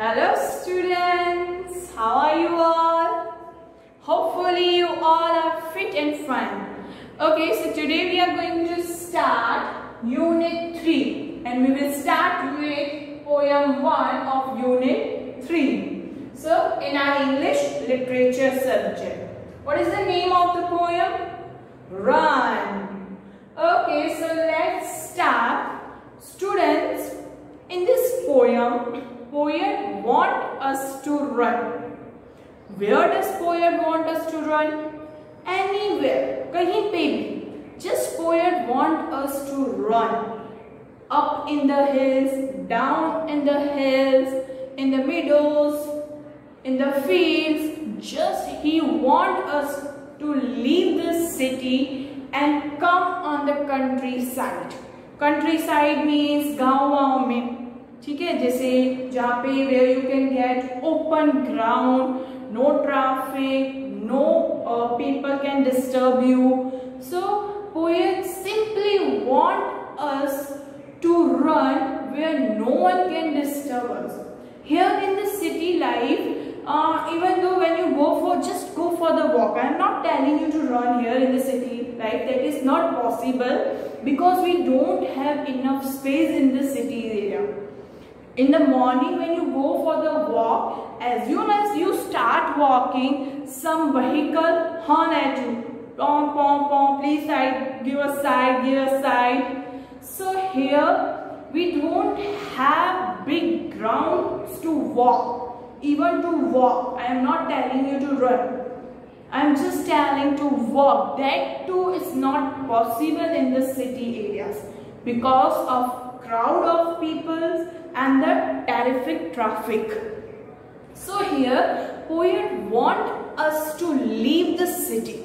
Hello students, how are you all? Hopefully you all are fit and fine. Okay, so today we are going to start unit 3 and we will start with poem 1 of unit 3. So in our English literature subject. What is the name of the poem? Run. Okay, so let's start. Students, in this poem, poet want us to run. Where does poet want us to run? Anywhere, kahin pe bhi. Just poet want us to run. Up in the hills, down in the hills, in the meadows, in the fields. Just he want us to leave the city and come on the countryside. Countryside means गांव गांव में ठीक है? जैसे जहाँ पे where you can get open ground no traffic no people can disturb you so poet simply want us to run where no one can disturb us here in the city life even though when you go for just go for the walk I am not telling you to run here in the city life that is not possible because we don't have enough space in the city area in the morning when you go for the walk as soon as you start walking some vehicle horn at you pom pom pom please side give a side give a side so here we don't have big grounds to walk even to walk. I am not telling you to run. I am just telling to walk. That too is not possible in the city areas because of crowd of people and the terrific traffic. So here poet want us to leave the city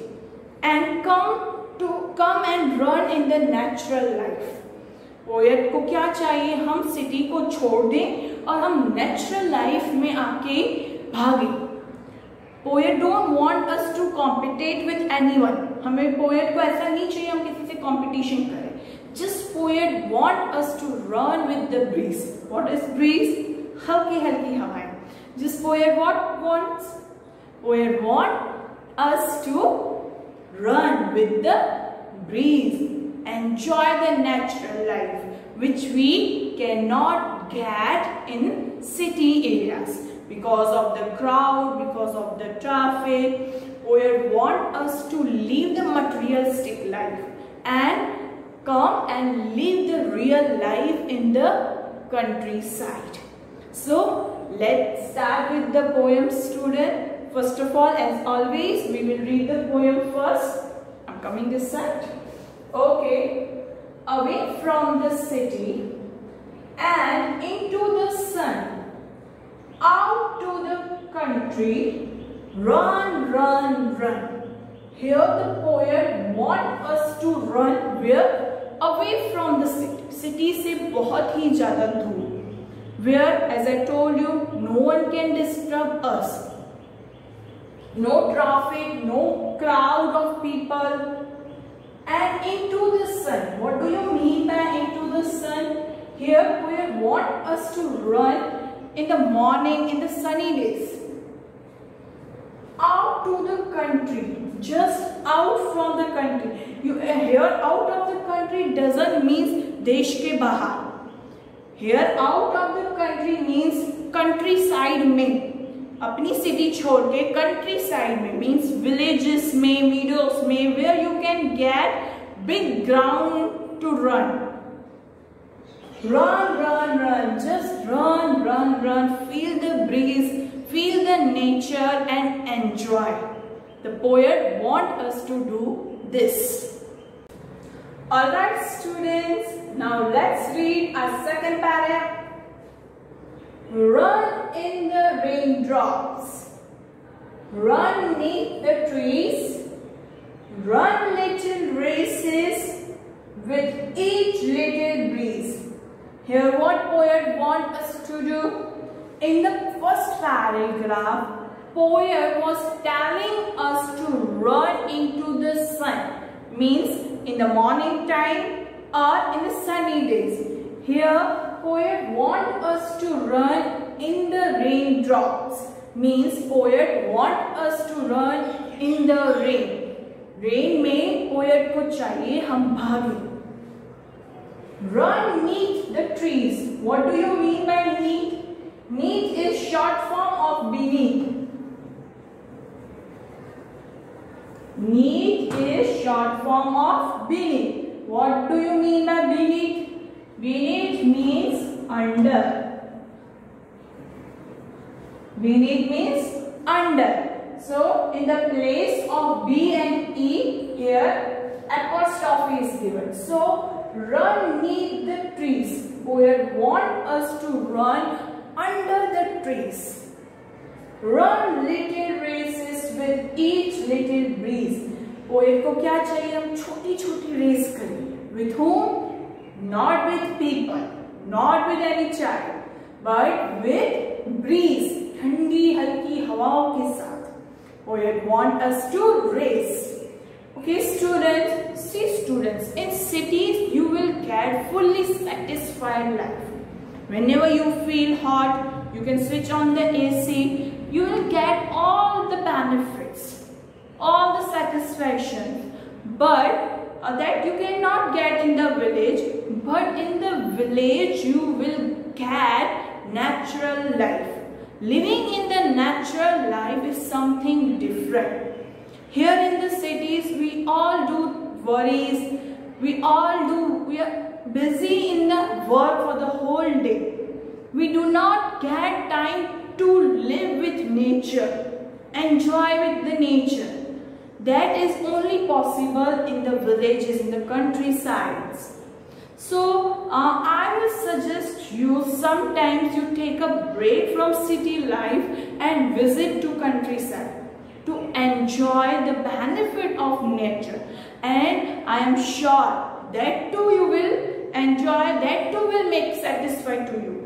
and come to come and run in the natural life. Poet को क्या चाहिए हम city को छोड़ दें और हम natural life में आके भागे poet don't want us to compete with anyone हमें पोएट को ऐसा नहीं चाहिए हम किसी से कंपटीशन करें just poet want us to run with the breeze what is bridge हल्की हल्की हवाएं जिस poet what wants poet want us to run with the breeze enjoy the natural life which we cannot get in city areas because of the crowd, because of the traffic. We want us to leave the materialistic life and come and live the real life in the countryside. So, let's start with the poem student. First of all, as always, we will read the poem first. I'm coming this side. Okay, away from the city and into the sun, out to the country, run, run, run. Here the poet wants us to run where? Away from the city. City से बहुत ही ज़्यादा दूर. Where, as I told you, no one can disturb us. No traffic, no crowd of people, and into the sun. What do you mean by into the sun? Here we want us to run in the morning in the sunny days. Out to the country, just out here out of the country doesn't mean desh ke bahar. Here out of the country means countryside में अपनी city छोड़ के country side में means villages में meadows में where you can get big ground to run run run run just run run run feel the breeze feel the nature and enjoy the poet want us to do this all right students now let's read our second paragraph Run in the raindrops. Run neath the trees. Run little races with each little breeze. Here what poet want us to do? In the first paragraph, poet was telling us to run into the sun. Means in the morning time or in the sunny days. Here poet want us to run in the raindrops. Means poet want us to run in the rain. Rain में poet को चाहिए हम भागे. Run neath the trees. What do you mean by neath? Neath is short form of beneath. Neath is short form of beneath. What do you mean by beneath? Beneath means under. Beneath means under. So, in the place of B and E, here apostrophe is given. So, run neath the trees. We want us to run under the trees. Run little races with each little breeze. Poet को क्या चाहिए हम छोटी छोटी race करें with whom not with people not with any child but with breeze ठंडी हल्की हवाओं के साथ poet want us to race okay students see students in cities you will get fully satisfied life whenever you feel hot you can switch on the AC you will get all the benefits, all the satisfaction. But uh, that you cannot get in the village. But in the village you will get natural life. Living in the natural life is something different. Here in the cities we all do worries. We all do, we are busy in the work for the whole day. We do not get time to live with nature, enjoy with the nature. That is only possible in the villages, in the countrysides. So, uh, I will suggest you sometimes you take a break from city life and visit to countryside to enjoy the benefit of nature. And I am sure that too you will enjoy, that too will make satisfied to you.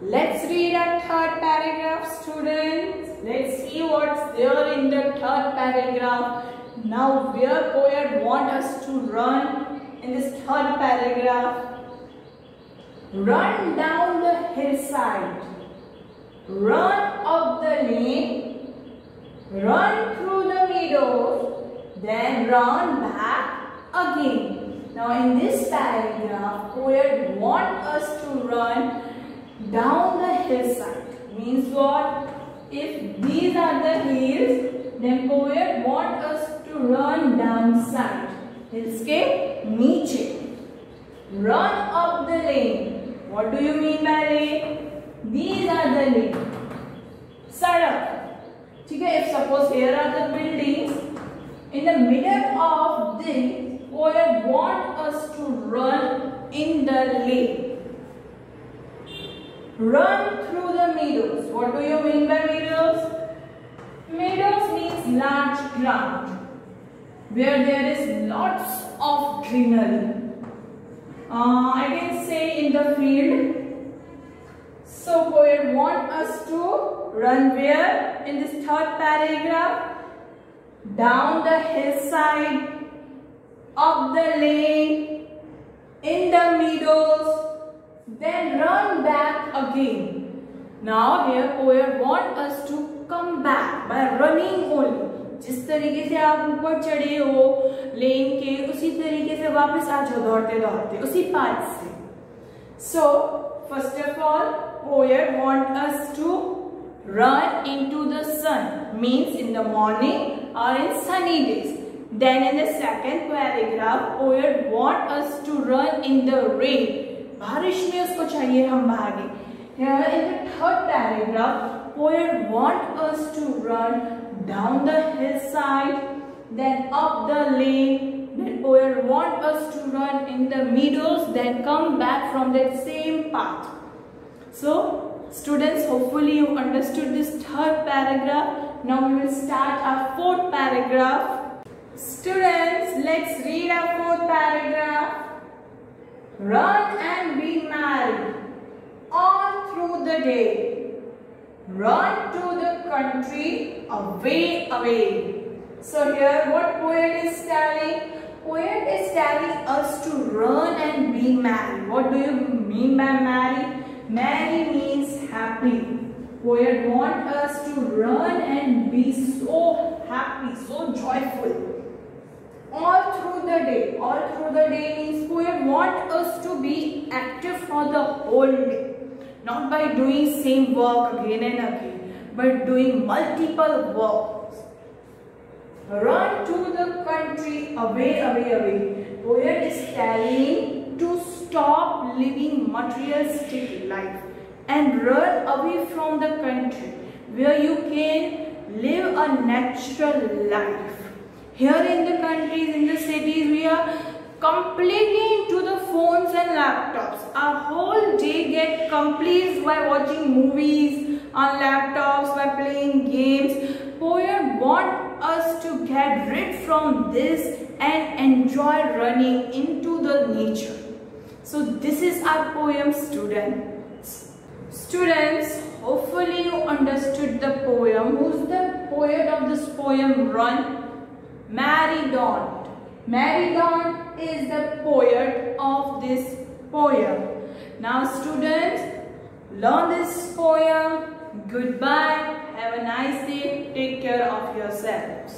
Let's read our third paragraph students. Let's see what's there in the third paragraph. Now where poet want us to run in this third paragraph. Run down the hillside. Run up the lane. Run through the meadows. Then run back again. Now in this paragraph, poet want us to run down the hillside. Means what? If these are the hills, then poet want us to run down side. Hills ke niche. Run up the lane. What do you mean by lane? These are the lane. Sadak. ठीक है if suppose here are the buildings in the middle of this poet want us to run in the lane Run through the meadows. What do you mean by meadows? Meadows means large ground where there is lots of greenery. Uh, I can say in the field. So poet want us to run where? In this third paragraph. Down the hillside, up the lane, in the meadows, then run back again. Now here poet want us to come back by running only. जिस तरीके से आप ऊपर चढ़े हो, लेन के, उसी तरीके से वापस आ जाओ दौड़ते दौड़ते, उसी पाथ से। So first of all poet want us to run into the sun means in the morning और in sunny days then in the second paragraph poet want us to run in the rain बारिश चाहिए हम भागे Here in the third paragraph, poet want us to run down the hillside, then up the lane. Then poet want us to run in the meadows, then come back from that same path. So, students, hopefully you understood this third paragraph. Now we will start our fourth paragraph. Students, let's read our fourth paragraph. Run and be merry all through the day. Run to the country away, away. So here what poet is telling? Poet is telling us to run and be merry. What do you mean by merry? Merry means happy. Poet want us to run and be so happy, so joyful. All through the day. All through the day means poet want us to be active for the whole day. Not by doing same work again and again, but doing multiple works. Run to the country, away, away, away. Poet is telling to stop living materialistic life and run away from the country where you can live a natural life. Here in the countries, in the cities, we are completely into the phones and laptops. Our whole day get complete by watching movies on laptops, by playing games. Poet want us to get rid from this and enjoy running into the nature. So this is our poem students. Students, hopefully you understood the poem. Who's the poet of this poem? Run. Mary Daunt is the poet of this poem. Now students, learn this poem. Goodbye. Have a nice day. Take care of yourselves.